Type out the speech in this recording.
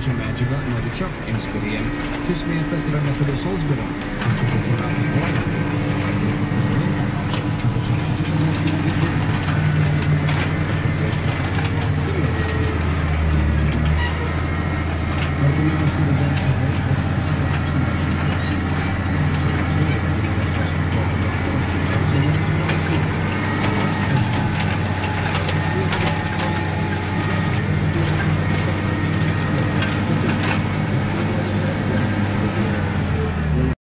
Królewicza Magica Magic Inspiriem, iš miestas yra netoli Solsberio. Artimiausių